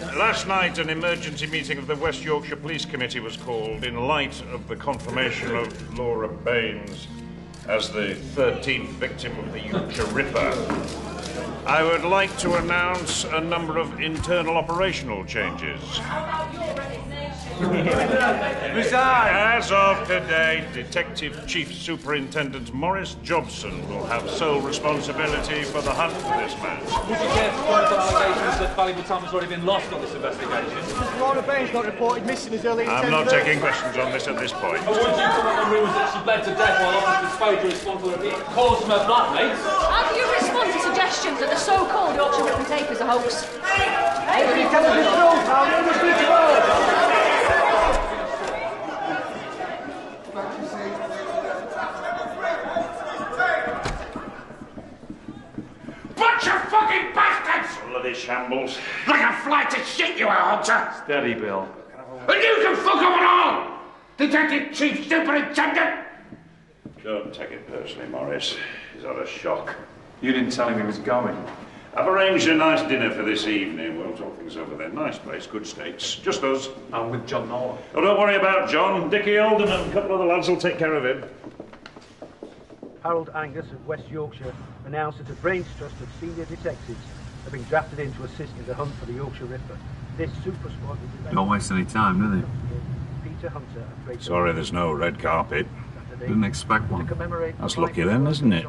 Last night, an emergency meeting of the West Yorkshire Police Committee was called in light of the confirmation of Laura Baines as the 13th victim of the Yorkshire Ripper. I would like to announce a number of internal operational changes. Resign! As of today, Detective Chief Superintendent Maurice Jobson will have sole responsibility for the hunt for this man. Would you care to clarify allegations that valuable time has already been lost on this investigation? Laura Baines got reported missing as early as I'm not taking questions on this at this point. Or would you comment on rumours that she bled to death while Officer Spoger is responsible for the cause from her flatmates? How do you respond to suggestions that the so-called Yorkshire Ripper tape is a hoax? Hey, tell us Bunch of fucking bastards! Bloody shambles. Like a flight of shit, you are, Hunter! Steady, Bill. And you can fuck them all! Detective Chief Superintendent! Don't take it personally, Maurice. He's had a shock. You didn't tell him he was going. I've arranged a nice dinner for this evening. We'll talk things over there. Nice place, good steaks. Just us. I'm with John Nolan. Oh, don't worry about John. Dickie Alden and a couple of the lads will take care of him. Harold Angus of West Yorkshire announced that a brains trust of senior detectives have been drafted in to assist in the hunt for the Yorkshire Ripper. This super squad will Don't waste any time, do they? Peter Hunter and Sorry, there's no red carpet. Didn't expect one. That's lucky then, isn't it?